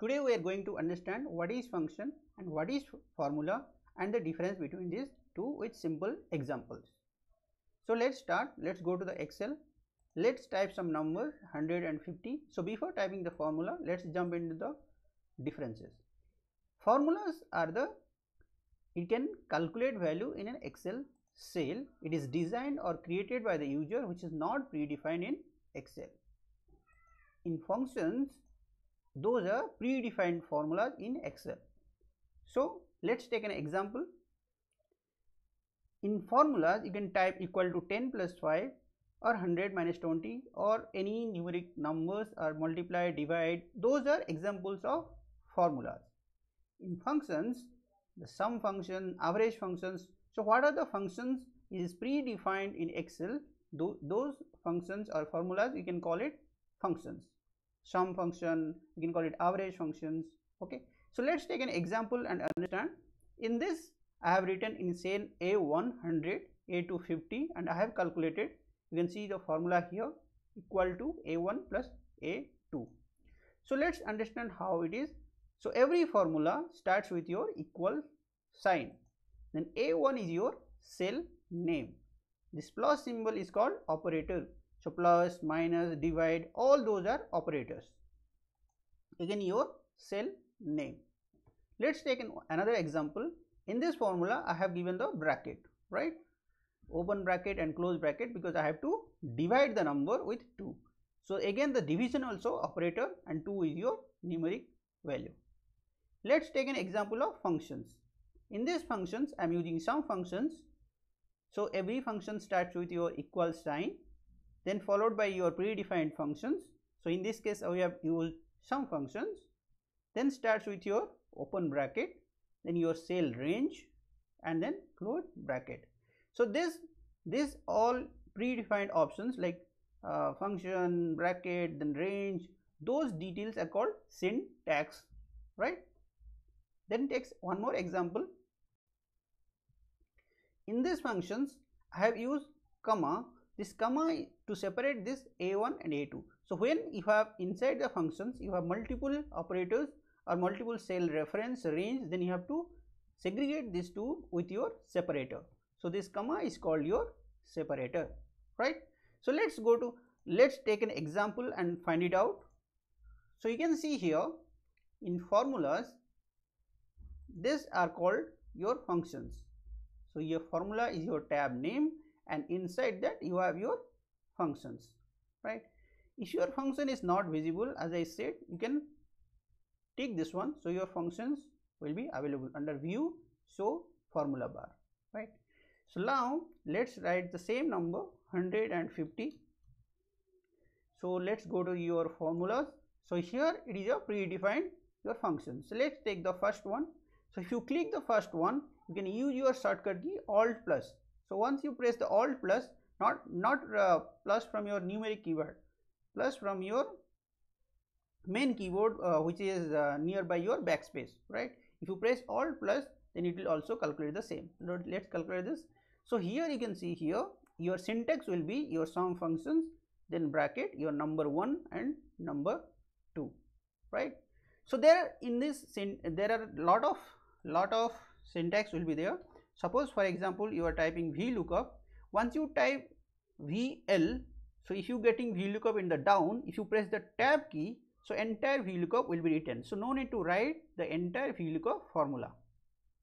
Today we are going to understand what is function and what is formula and the difference between these two with simple examples. So let's start, let's go to the Excel, let's type some numbers 150. So before typing the formula, let's jump into the differences. Formulas are the, it can calculate value in an Excel cell, it is designed or created by the user which is not predefined in Excel. In functions, those are predefined formulas in Excel. So, let us take an example. In formulas, you can type equal to 10 plus 5 or 100 minus 20 or any numeric numbers or multiply, divide, those are examples of formulas. In functions, the sum function, average functions. So, what are the functions is predefined in Excel, Th those functions or formulas you can call it functions sum function, you can call it average functions. Okay. So, let us take an example and understand. In this, I have written in cell A100, A250 and I have calculated, you can see the formula here equal to A1 plus A2. So, let us understand how it is. So, every formula starts with your equal sign. Then A1 is your cell name. This plus symbol is called operator. So, plus, minus, divide all those are operators. Again your cell name. Let us take an, another example. In this formula I have given the bracket right open bracket and close bracket because I have to divide the number with 2. So, again the division also operator and 2 is your numeric value. Let us take an example of functions. In these functions I am using some functions. So, every function starts with your equal sign then followed by your predefined functions. So, in this case we have used sum functions then starts with your open bracket then your cell range and then close bracket. So, this this all predefined options like uh, function bracket then range those details are called syntax right. Then takes one more example. In these functions I have used comma this comma to separate this a1 and a2. So, when you have inside the functions you have multiple operators or multiple cell reference range then you have to segregate these two with your separator. So, this comma is called your separator right. So, let us go to let us take an example and find it out. So, you can see here in formulas these are called your functions. So, your formula is your tab name and inside that you have your functions right. If your function is not visible as I said you can take this one. So, your functions will be available under view show formula bar right. So, now let us write the same number 150. So, let us go to your formulas. So, here it is a predefined your function. So, let us take the first one. So, if you click the first one you can use your shortcut key alt plus so, once you press the alt plus not not uh, plus from your numeric keyboard plus from your main keyboard uh, which is uh, nearby your backspace right. If you press alt plus then it will also calculate the same. Let us calculate this. So, here you can see here your syntax will be your sum functions then bracket your number 1 and number 2 right. So, there in this there are lot of lot of syntax will be there Suppose for example, you are typing VLOOKUP, once you type VL, so if you getting VLOOKUP in the down, if you press the tab key, so entire VLOOKUP will be written. So no need to write the entire VLOOKUP formula,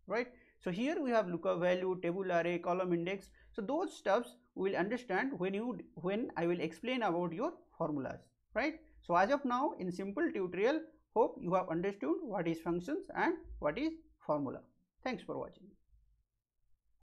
right. So here we have lookup value, table array, column index. So those stuffs we will understand when you when I will explain about your formulas, right. So as of now in simple tutorial, hope you have understood what is functions and what is formula. Thanks for watching.